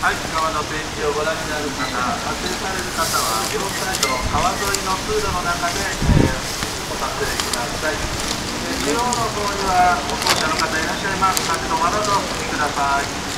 秋、川のページをご覧になる方、撮影される方は、両サイド、川沿いの通路の中で、えー、お撮影ください。中央の方には、歩行者の方いらっしゃいます。立ち止まらずお聞きください。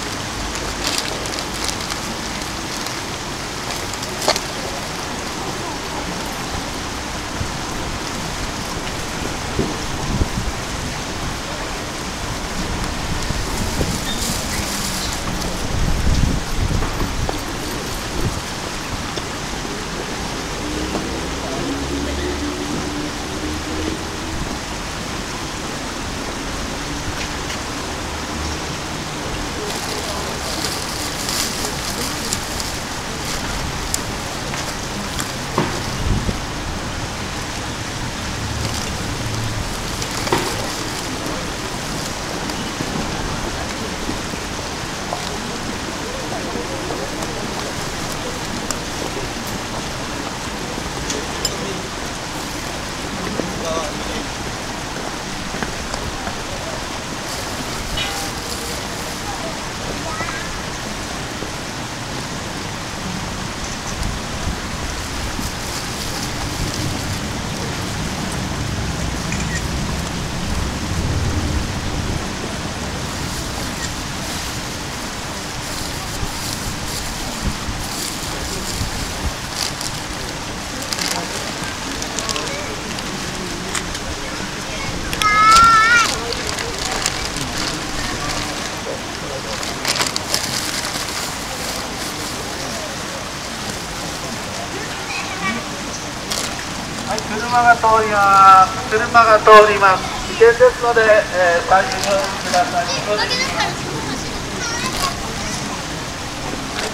車が通ります。車が通ります。危険ですので、えー、左右にお寄りください。はい、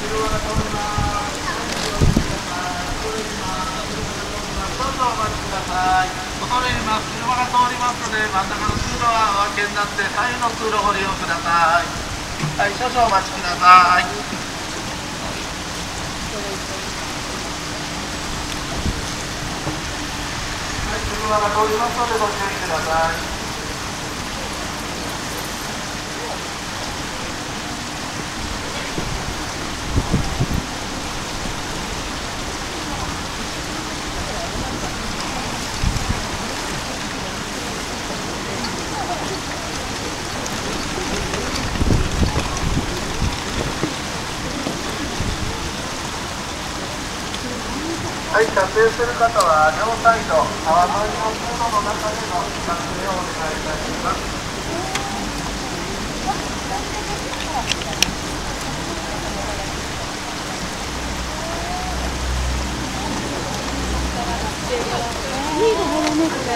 車が通ります。どうぞお待ちください。恐れ入ります。車が通りますので、真ん中の通路はお開けになって、左右の通路をご利用ください。はい、少々お待ちください。車が通りますのでご注意ください。はい、撮影する方は両サイド、川沿いの通路の中での撮影をお願いいたします。いいところね、これ。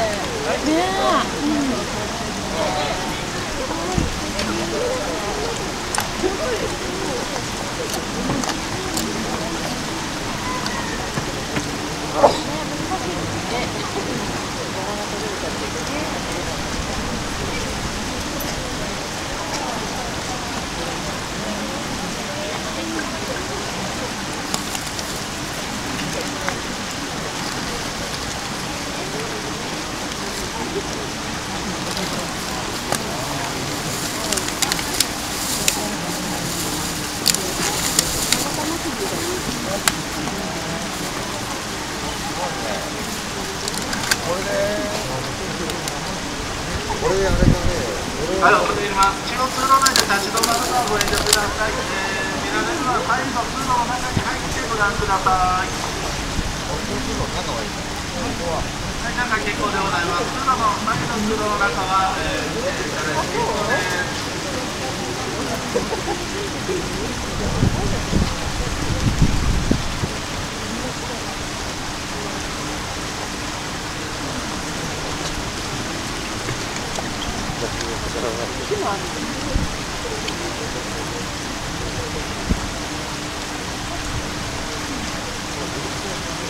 ねえ。うんれあれだね。はい、恐れ入ります。中央通路内で立ち止まるのはご遠慮ください。えー、見られるのは左右の通路の中に入ってご覧ください。はい、中結構でございます。通路の左右の通路の中は、えー、見ていただいて結構です。De nada. Thank